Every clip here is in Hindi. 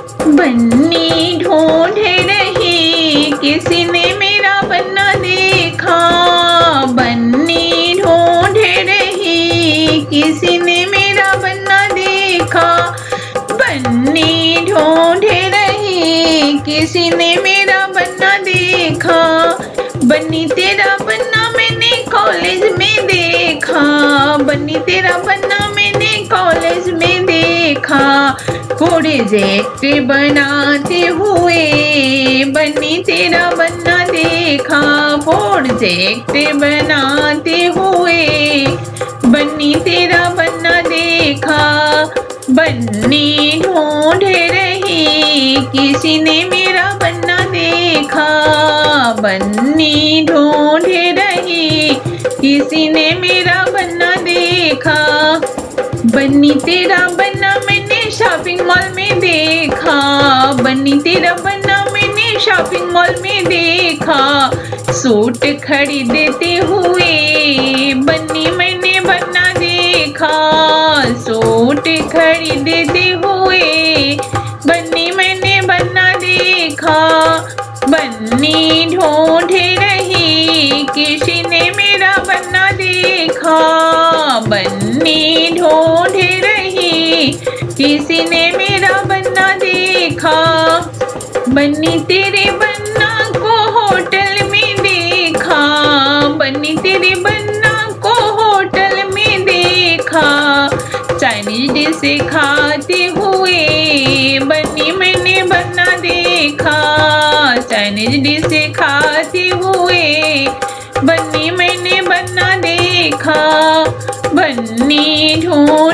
बन्नी ढूंढ रही किसी ने मेरा बन्ना देखा। बन्नी ढूंढ रही किसी ने मेरा बन्ना देखा। बन्नी ढूंढ रही किसी ने मेरा बन्ना देखा। बन्नी, तेरा बन्ना मैंने कॉलेज में देखा। बन्नी, तेरा बन्ना मैंने कॉलेज में देखा प्रोजेक्ट बनाते हुए, बनी तेरा बनना देखा। प्रोजेक्ट बनाते हुए, बनी तेरा बनना देखा। बन्नी ढूंढ रही, किसी ने मेरा बनना देखा। बन्नी ढूंढ रही, किसी ने मेरा बनना देखा। बन्नी तेरा बन्ना मैंने शॉपिंग मॉल में देखा। बन्नी तेरा बन्ना मैंने शॉपिंग मॉल में देखा। सूट खरीदते हुए बन्नी मैंने बन्ना देखा। सूट खरीदते हुए बन्नी मैंने बन्ना देखा। बन्नी ढूंढ किसी ने मेरा बन्ना देखा, बन्नी तेरे बन्ना को होटल में देखा, बन्नी तेरे बन्ना को होटल में देखा, चाइनीज़ डिश खाते हुए बन्नी मैंने बन्ना देखा, चाइनीज़ डिश खाते हुए बन्नी मैंने बन्ना देखा, बन्नी ढूंढ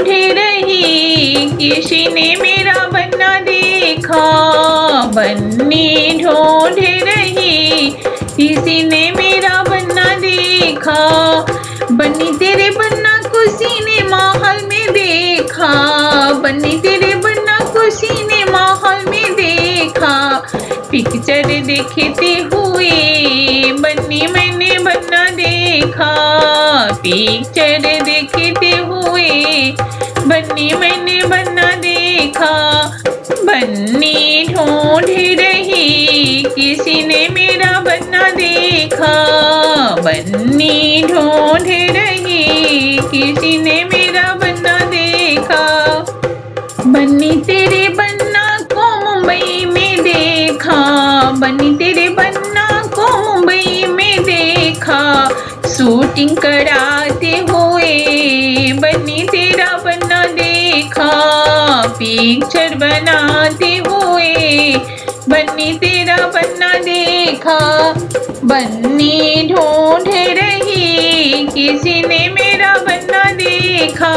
किसी ने मेरा बन्ना देखा, बन्नी ढूंढ रही। किसी ने मेरा बन्ना देखा, बन्नी तेरे बन्ना को सिनेमा माहौल में देखा। बन्नी तेरे बन्ना को सिनेमा माहौल में देखा। पिक्चर देखते हुए बन्नी मैंने बन्ना देखा। पिक्चर देखते हुए बन्नी मैंने बन्ना देखा। बन्नी ढूंढ रही, किसी ने मेरा बन्ना देखा। बन्नी ढूंढ रही, किसी ने मेरा बन्ना देखा। बन्नी तेरे बन्ना को मुंबई में देखा। बन्नी तेरे शूटिंग कराते हुए बनी तेरा बन्ना देखा पिक्चर बनाते हुए बनी तेरा बन्ना देखा। बन्नी ढूंढ रही, किसी ने मेरा बन्ना देखा।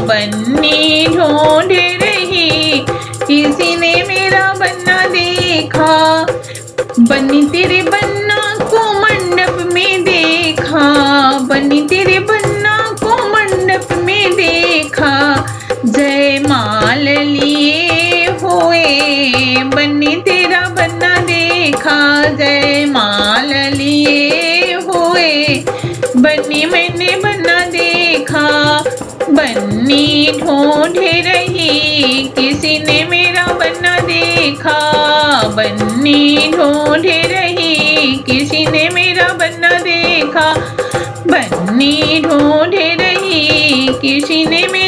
बन्नी ढूंढ रही, किसी ने मेरा बन्ना देखा। बन्नी तेरे बन्ना बन्नी तेरे बन्ना को मंडप में देखा। जय माल लिए हुए बन्नी तेरा बन्ना देखा। जय माल लिए हुए, बनी मैंने बन्ना देखा। बन्नी ढूंढ रही, किसी ने मेरा बन्ना देखा। बन्नी ढूंढ रही, किसी ने ढूंढ रही किसी ने मेरा